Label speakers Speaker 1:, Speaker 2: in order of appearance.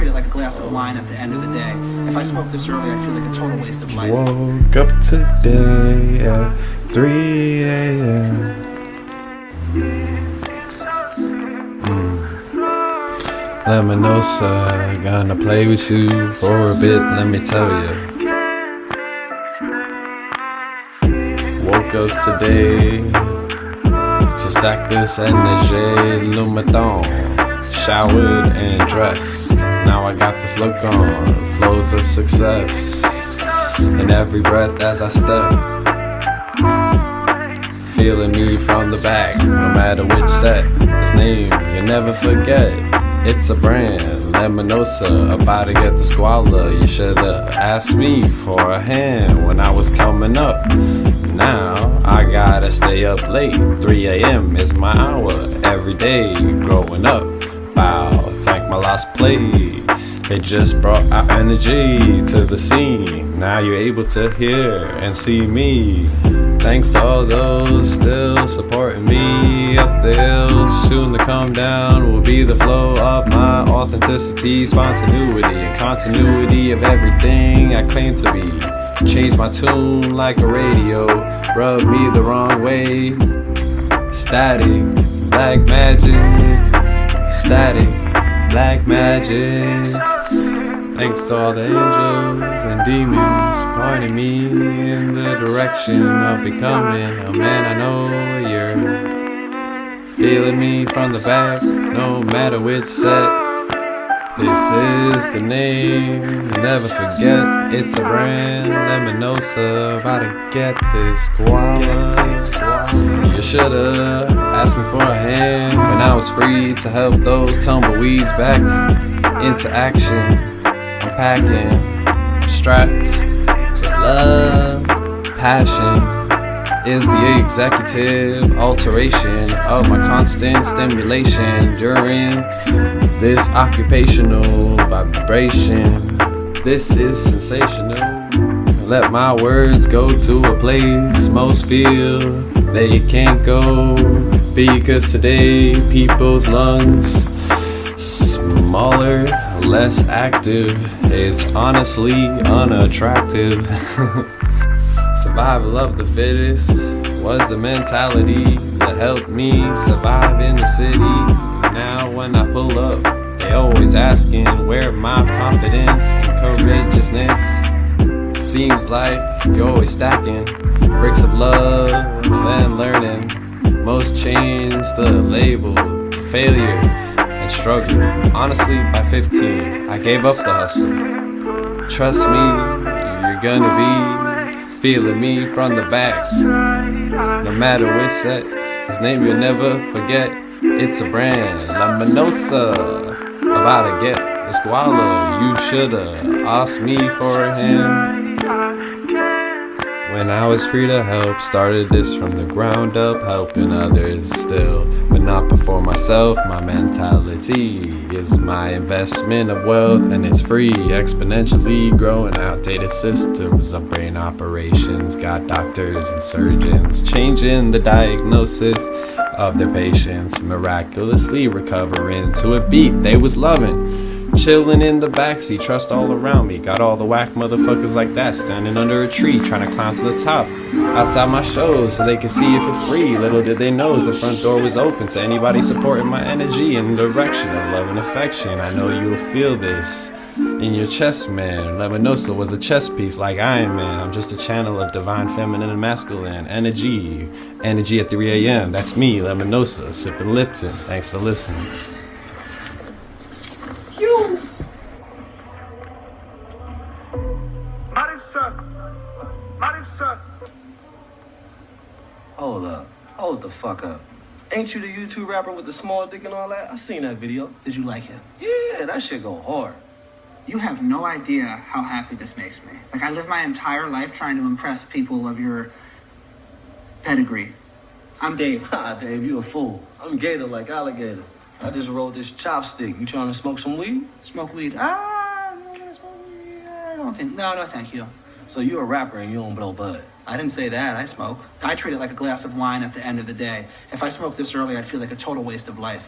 Speaker 1: treat it like a glass of wine at the end of the day. If I smoke this early, I feel like a total waste of life.
Speaker 2: Woke up today at 3 a.m. Lemonosa, gonna play with you for a bit, let me tell you. Woke up today to stack this energy, Lumadon. Showered and dressed, now I got this look on, flows of success. In every breath as I step, feeling me from the back, no matter which set. This name you never forget. It's a brand, Lemonosa, about to get the squalor. You should've asked me for a hand when I was coming up. Now I gotta stay up late. 3 a.m. is my hour every day growing up. Wow, thank my last play. They just brought our energy to the scene. Now you're able to hear and see me. Thanks to all those still supporting me up the hill. Soon to come down will be the flow of my authenticity, spontaneity, and continuity of everything I claim to be. Change my tune like a radio, rub me the wrong way. Static, black magic, static, black magic. Thanks to all the angels and demons pointing me in the direction of becoming a man I know you're feeling me from the back, no matter which set. This is the name, you'll never forget. It's a brand, Lemonosa, about to get this guava. You should've asked me for a hand when I was free to help those tumbleweeds back into action. I'm packing, I'm strapped with love, passion is the executive alteration of my constant stimulation during this occupational vibration. This is sensational. Let my words go to a place most feel they can't go because today people's lungs smaller, less active. It's honestly unattractive. Survival of the fittest was the mentality that helped me survive in the city. Now when I pull up, they always asking where my confidence and courageousness. Seems like you're always stacking bricks of love and learning. Most change the label to failure and struggle. Honestly, by 15, I gave up the hustle. Trust me, you're gonna be feeling me from the back. No matter which set, his name you'll never forget. It's a brand, Lemonosa. About to get the squalor, you shoulda asked me for him. When I was free to help, started this from the ground up, helping others still, but not before myself. My mentality is my investment of wealth, and it's free, exponentially growing outdated systems of brain operations. Got doctors and surgeons changing the diagnosis of their patients, miraculously recovering to a beat they was loving. Chillin' in the backseat, trust all around me. Got all the whack motherfuckers like that standing under a tree, trying to climb to the top. Outside my shows so they can see it for free. Little did they know the front door was open to anybody supporting my energy and direction of love and affection. I know you'll feel this in your chest, man. Lemonosa was a chess piece like Iron Man. I'm just a channel of divine feminine and masculine energy. Energy at 3 a.m. That's me, Lemonosa, sipping Lipton. Thanks for listening.
Speaker 3: Hold up. Hold the fuck up. Ain't you the YouTube rapper with the small dick and all that? I seen that video.
Speaker 1: Did you like it?
Speaker 3: Yeah, that shit go hard.
Speaker 1: You have no idea how happy this makes me. Like, I live my entire life trying to impress people of your pedigree. I'm Dave.
Speaker 3: Ah, Dave, you a fool. I'm Gator like alligator. I just rolled this chopstick. You trying to smoke some weed?
Speaker 1: Smoke weed. Ah, smoke weed. I don't think. No, no, thank you.
Speaker 3: So you're a rapper and you don't blow bud.
Speaker 1: I didn't say that. I smoke. I treat it like a glass of wine at the end of the day. If I smoke this early, I'd feel like a total waste of life.